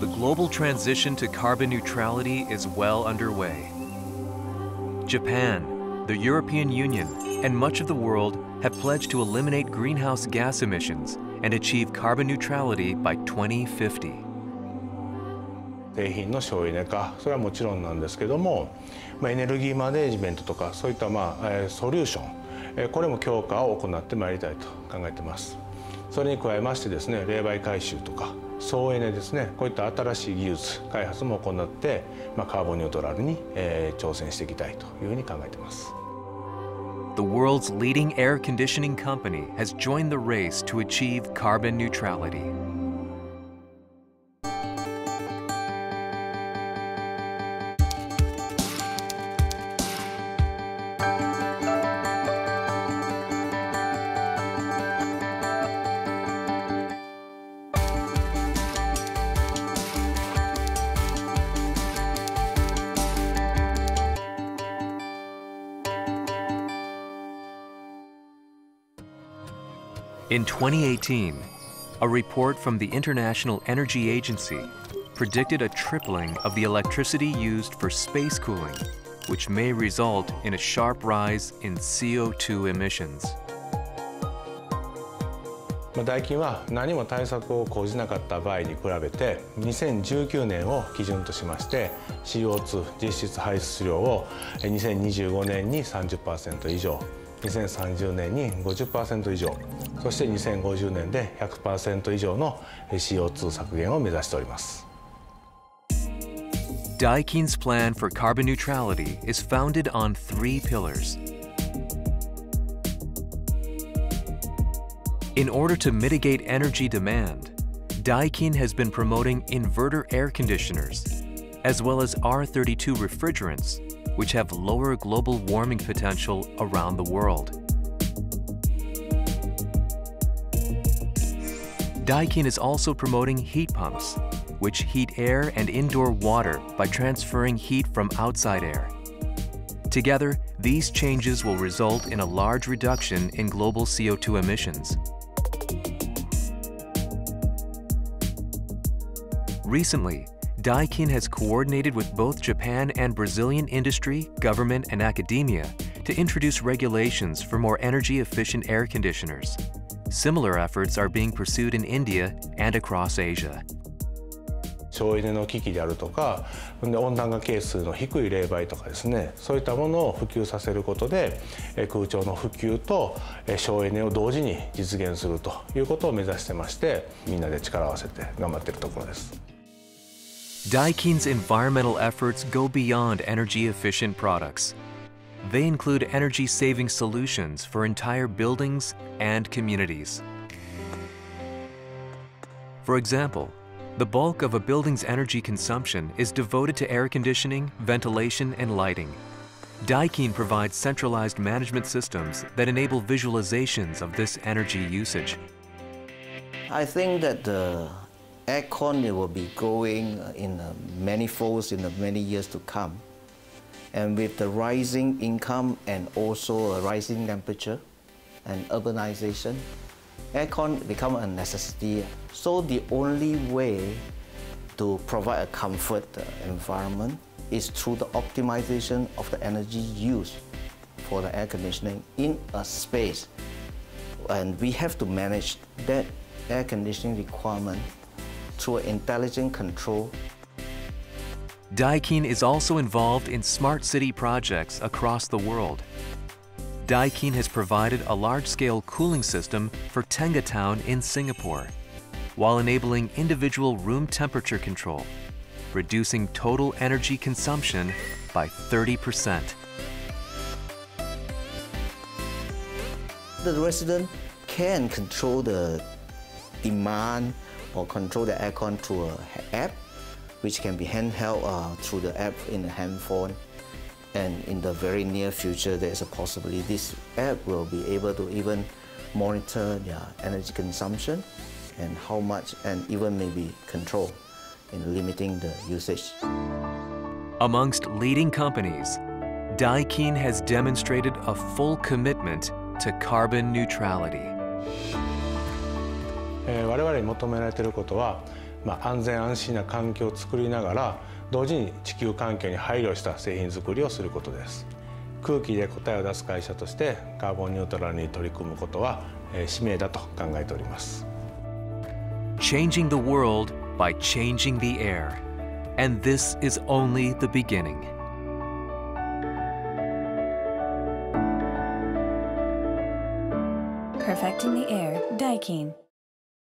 the global transition to carbon neutrality is well underway. Japan, the European Union, and much of the world have pledged to eliminate greenhouse gas emissions and achieve carbon neutrality by 2050. 製品の省エネ化それはもちろんなんですけども、まあ、エネルギーマネジメントとかそういった、まあ、ソリューションこれも強化を行ってまいりたいと考えてますそれに加えましてですね冷媒回収とか 省エネですねこういった新しい技術開発も行って、まあ、カーボンニュートラルに、えー、挑戦していきたいというふうに考えています The world's leading air conditioning company has joined the race to achieve carbon neutrality. In 2018, a report from the International Energy Agency predicted a tripling of the electricity used for space cooling, which may result in a sharp rise in CO2 emissions. ダイキンは何も対策を講じなかった場合に比べて2019年を基準としまして CO2 実質排出量を2025年に30%以上 2030年に50%以上そして2050年で100%以上の CO2 削減を目指しております Daikin's plan for carbon neutrality is founded on three pillars. In order to mitigate energy demand, Daikin has been promoting inverter air conditioners, as well as R32 refrigerants which have lower global warming potential around the world. Daikin is also promoting heat pumps, which heat air and indoor water by transferring heat from outside air. Together, these changes will result in a large reduction in global CO2 emissions. Recently, Daikin has coordinated with both Japan and Brazilian industry, government, and academia to introduce regulations for more energy-efficient air conditioners. Similar efforts are being pursued in India and across Asia. 省エネの機器であるとか温暖化係数の低い冷媒とかですねそういったものを普及させることで空調の普及と省エネを同時に実現するということを目指してましてみんなで力を合わせて頑張っているところです。 Daikin's environmental efforts go beyond energy-efficient products. They include energy-saving solutions for entire buildings and communities. For example, the bulk of a building's energy consumption is devoted to air conditioning, ventilation, and lighting. Daikin provides centralized management systems that enable visualizations of this energy usage. I think that the aircon it will be growing in many folds in the many years to come. And with the rising income and also a rising temperature and urbanization, aircon become a necessity. So the only way to provide a comfort uh, environment is through the optimization of the energy used for the air conditioning in a space. And we have to manage that air conditioning requirement through intelligent control. Daikin is also involved in smart city projects across the world. Daikin has provided a large-scale cooling system for Tengah Town in Singapore, while enabling individual room temperature control, reducing total energy consumption by 30%. The resident can control the demand or control the aircon through an app, which can be handheld uh, through the app in the handphone. And in the very near future, there's a possibility this app will be able to even monitor their energy consumption and how much, and even maybe control in limiting the usage. Amongst leading companies, Daikin has demonstrated a full commitment to carbon neutrality. え我々に求められていることはまあ、安全安心な環境を作りながら同時に地球環境に配慮した製品作りをすることです。空気で答えを出す会社としてカーボンニュートラルに取り組むことは使命だと考えております。Changing the world by changing the air. And this is only the beginning. Perfecting the air, Daikin.